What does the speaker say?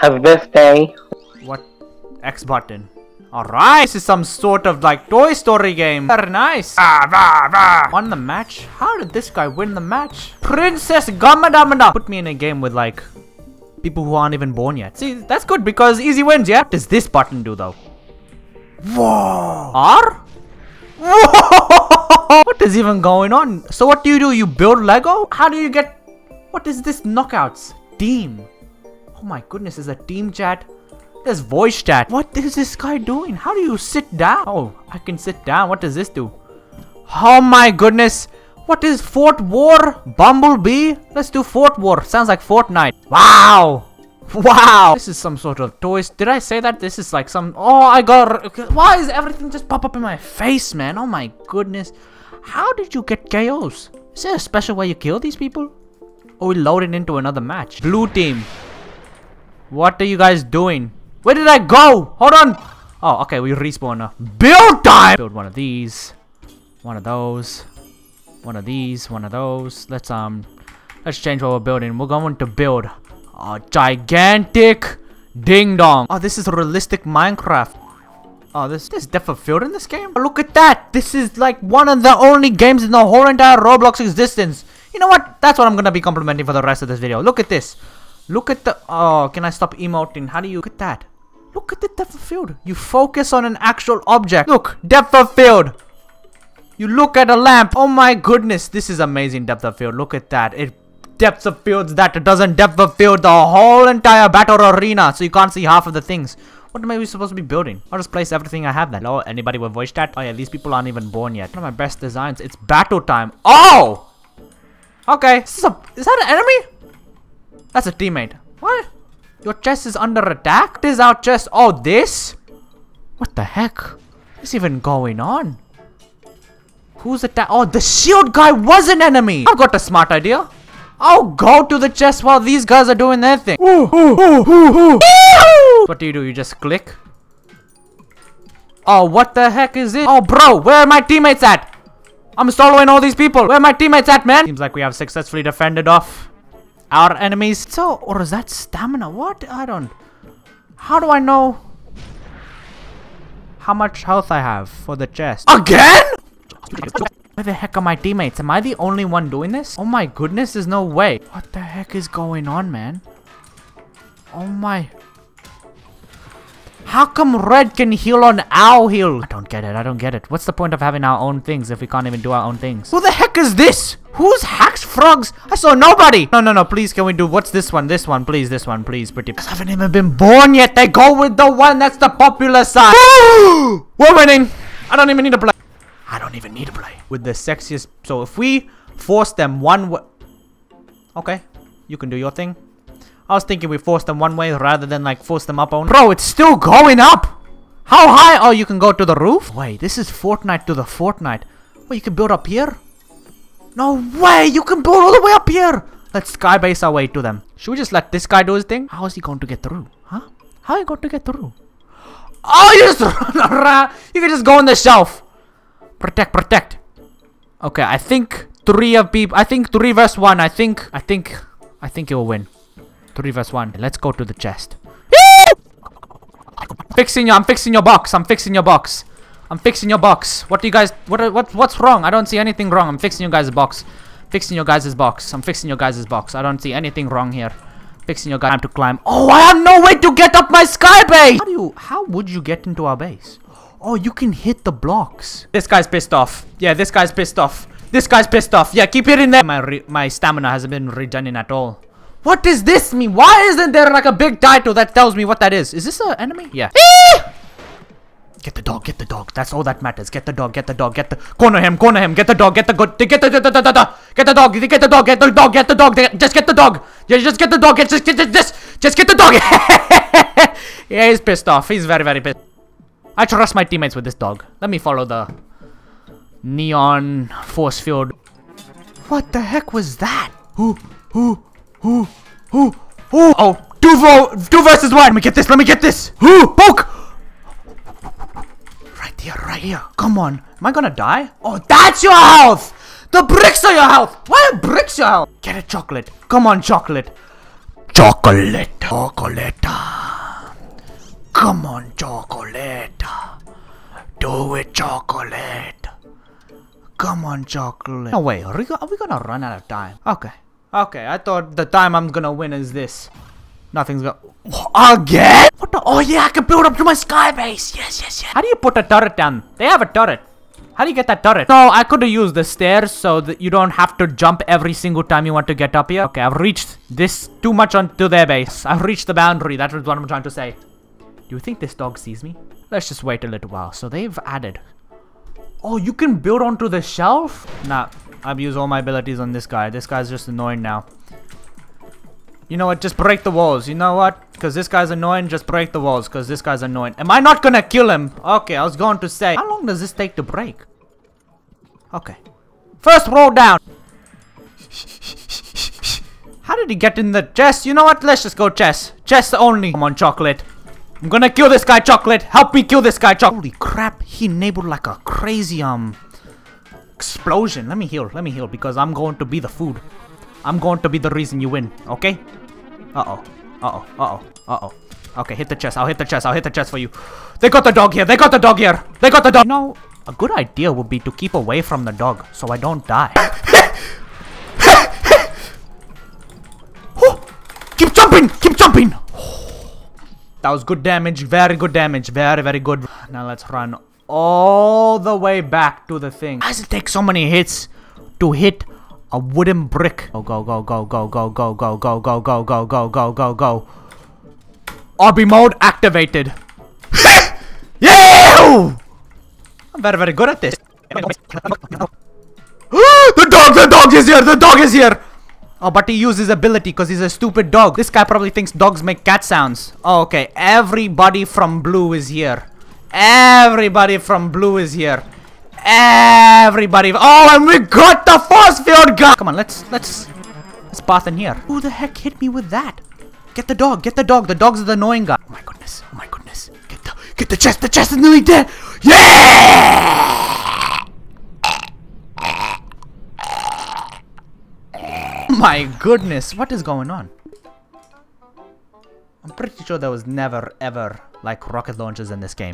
Happy birthday. What? X button. Alright, this is some sort of like Toy Story game. Very nice. Ah, rah, rah. Won the match? How did this guy win the match? Princess Gamadamada. Put me in a game with like people who aren't even born yet. See, that's good because easy wins, yeah? What does this button do though? Whoa. R? Whoa. What is even going on? So what do you do? You build Lego? How do you get... What is this knockouts? Team. Oh my goodness, is a team chat? There's voice chat. What is this guy doing? How do you sit down? Oh, I can sit down. What does this do? Oh my goodness. What is Fort War? Bumblebee? Let's do Fort War. Sounds like Fortnite. Wow. Wow. This is some sort of toys. Did I say that? This is like some... Oh, I got... Why is everything just pop up in my face, man? Oh my goodness. How did you get KOs? Is there a special way you kill these people? Or we loaded into another match? Blue team. What are you guys doing? Where did I go? Hold on. Oh, okay, we respawn now. Build time! Build one of these. One of those. One of these. One of those. Let's, um... Let's change what we're building. We're going to build a gigantic ding-dong. Oh, this is realistic Minecraft. Oh, this this depth of field in this game? Look at that! This is like one of the only games in the whole entire Roblox existence. You know what? That's what I'm gonna be complimenting for the rest of this video. Look at this. Look at the... Oh, can I stop emoting? How do you... Look at that. Look at the depth of field. You focus on an actual object. Look, depth of field. You look at a lamp. Oh my goodness, this is amazing depth of field. Look at that. It depth of fields that it doesn't depth of field the whole entire battle arena so you can't see half of the things. What am I supposed to be building? I'll just place everything I have then. Hello, anybody with voice chat? Oh yeah, these people aren't even born yet. One of my best designs. It's battle time. Oh! Okay. Is, a, is that an enemy? That's a teammate. What? Your chest is under attack? What is our chest? Oh, this? What the heck? What's even going on? Who's attack? Oh, the shield guy was an enemy! I've got a smart idea. I'll go to the chest while these guys are doing their thing. Ooh, ooh, ooh, what do you do? You just click? Oh, what the heck is it? Oh, bro, where are my teammates at? I'm soloing all these people. Where are my teammates at, man? Seems like we have successfully defended off our enemies. So, or is that stamina? What? I don't... How do I know how much health I have for the chest? Again? Where the heck are my teammates? Am I the only one doing this? Oh my goodness, there's no way. What the heck is going on, man? Oh my... How come red can heal on our heal? I don't get it, I don't get it. What's the point of having our own things if we can't even do our own things? Who the heck is this? Who's hacks frogs? I saw nobody! No, no, no, please can we do, what's this one? This one, please, this one, please, pretty. I haven't even been born yet, they go with the one that's the popular side. We're winning! I don't even need to play. I don't even need to play. With the sexiest, so if we force them one way. Okay, you can do your thing. I was thinking we force them one way rather than like force them up on. Bro, it's still going up! How high? Oh, you can go to the roof? Wait, this is Fortnite to the Fortnite. Wait, you can build up here? No way! You can build all the way up here! Let's skybase our way to them. Should we just let this guy do his thing? How is he going to get through? Huh? How are you going to get through? Oh, you just run around! You can just go on the shelf! Protect, protect! Okay, I think three of people... I think three versus one. I think... I think... I think you'll win. 3 versus 1. Let's go to the chest. fixing you. I'm fixing your box. I'm fixing your box. I'm fixing your box. What do you guys... What, what, what's wrong? I don't see anything wrong. I'm fixing your guys' box. Fixing your guys' box. I'm fixing your guys' box. I don't see anything wrong here. Fixing your guy Time to climb. Oh, I have no way to get up my sky base! How do you... How would you get into our base? Oh, you can hit the blocks. This guy's pissed off. Yeah, this guy's pissed off. This guy's pissed off. Yeah, keep hitting there. My, my stamina hasn't been redone at all. What does this mean? Why isn't there like a big title that tells me what that is? Is this an enemy? Yeah. Get the dog, get the dog. That's all that matters. Get the dog, get the dog, get the corner him, corner him, get the dog, get the good get the get the, get the dog, get the dog, get the dog, get the dog, just get the dog. Yeah, just get the dog, get just get just just get the dog. yeah, he's pissed off. He's very, very pissed. I trust my teammates with this dog. Let me follow the neon force field. What the heck was that? Who who who who who oh two vo two versus one. Let me get this, let me get this. Who poke Right here. Come on. Am I gonna die? Oh, that's your health! The bricks are your health! Why are bricks your health? Get a chocolate. Come on, chocolate. Chocolate. Chocolate. Come on, chocolate. Do it, chocolate. Come on, chocolate. No, wait. Are we, are we gonna run out of time? Okay. Okay, I thought the time I'm gonna win is this. Nothing's gonna. Again? What the? Oh, yeah, I can build up to my sky base. Yes, yes, yes. How do you put a turret down? They have a turret. How do you get that turret? No, I could have used the stairs so that you don't have to jump every single time you want to get up here. Okay, I've reached this too much onto their base. I've reached the boundary. That's what I'm trying to say. Do you think this dog sees me? Let's just wait a little while. So they've added. Oh, you can build onto the shelf? Nah, I've used all my abilities on this guy. This guy's just annoying now. You know what? Just break the walls. You know what? Because this guy's annoying, just break the walls. Because this guy's annoying. Am I not gonna kill him? Okay, I was going to say. How long does this take to break? Okay. First roll down. How did he get in the chest? You know what? Let's just go chest. Chest only. Come on, chocolate. I'm gonna kill this guy, chocolate. Help me kill this guy, chocolate. Holy crap. He enabled like a crazy, um, explosion. Let me heal. Let me heal because I'm going to be the food. I'm going to be the reason you win. Okay? Uh-oh. Uh-oh. Uh-oh. Uh-oh. Okay, hit the chest. I'll hit the chest. I'll hit the chest for you. They got the dog here. They got the dog here. They got the dog. You know, a good idea would be to keep away from the dog so I don't die. Keep jumping! Keep jumping! That was good damage. Very good damage. Very, very good. Now let's run all the way back to the thing. Why does it take so many hits to hit a wooden brick? Go, go, go, go, go, go, go, go, go, go, go, go, go, go, go, go. RB mode activated. yeah! I'm very, very good at this. the dog, the dog is here, the dog is here! Oh, but he used his ability because he's a stupid dog. This guy probably thinks dogs make cat sounds. Oh, okay. Everybody from blue is here. Everybody from blue is here. Everybody. Oh, and we got the force field gun. Come on, let's let's let's bath in here. Who the heck hit me with that? Get the dog. Get the dog. The dog's the annoying guy. Oh my goodness. Oh my goodness. Get the get the chest. The chest is nearly dead. Yeah! my goodness, what is going on? I'm pretty sure there was never ever like rocket launchers in this game.